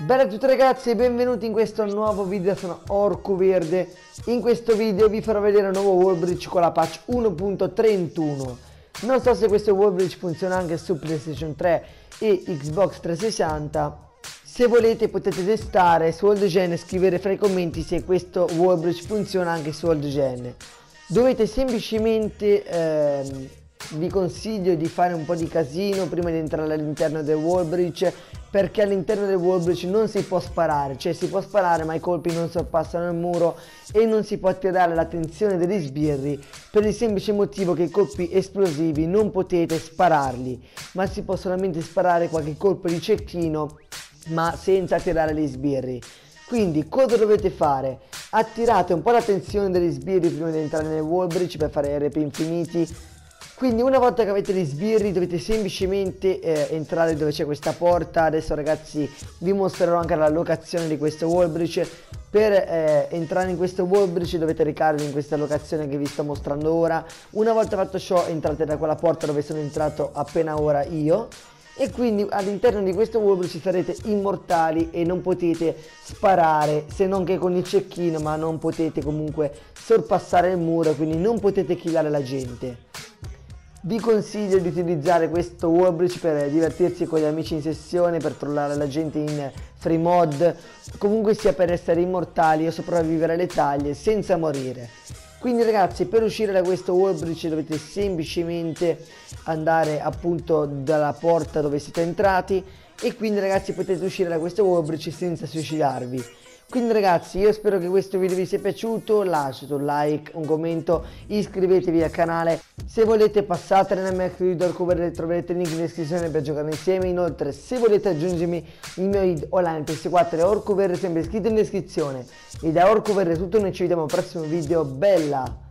Bella a tutti ragazzi e benvenuti in questo nuovo video, sono Orco Verde. In questo video vi farò vedere un nuovo Wallbridge con la patch 1.31. Non so se questo Wallbridge funziona anche su PlayStation 3 e Xbox 360. Se volete potete testare su OldGen e scrivere fra i commenti se questo Wallbridge funziona anche su OldGen. Dovete semplicemente ehm, vi consiglio di fare un po' di casino prima di entrare all'interno del wallbridge perché all'interno del wallbridge non si può sparare, cioè si può sparare ma i colpi non sorpassano il muro e non si può attirare l'attenzione degli sbirri per il semplice motivo che i colpi esplosivi non potete spararli ma si può solamente sparare qualche colpo di cecchino ma senza attirare gli sbirri. Quindi cosa dovete fare? Attirate un po' l'attenzione degli sbirri prima di entrare nel wallbridge per fare RP infiniti quindi una volta che avete gli sbirri dovete semplicemente eh, entrare dove c'è questa porta. Adesso ragazzi vi mostrerò anche la locazione di questo wallbridge. Per eh, entrare in questo wallbridge dovete recarvi in questa locazione che vi sto mostrando ora. Una volta fatto ciò entrate da quella porta dove sono entrato appena ora io e quindi all'interno di questo wallbridge sarete immortali e non potete sparare se non che con il cecchino ma non potete comunque sorpassare il muro quindi non potete killare la gente vi consiglio di utilizzare questo wallbridge per divertirsi con gli amici in sessione, per trollare la gente in free mod, comunque sia per essere immortali o sopravvivere alle taglie senza morire. Quindi ragazzi per uscire da questo wallbridge dovete semplicemente andare appunto dalla porta dove siete entrati e quindi ragazzi potete uscire da questo wallbridge senza suicidarvi. Quindi ragazzi io spero che questo video vi sia piaciuto, lasciate un like, un commento, iscrivetevi al canale. Se volete passate nel mio video cover troverete il link in descrizione per giocare insieme. Inoltre se volete aggiungermi il mio id online PS4 e Orcover sempre scritto in descrizione. E da Orcover è tutto, noi ci vediamo al prossimo video, bella!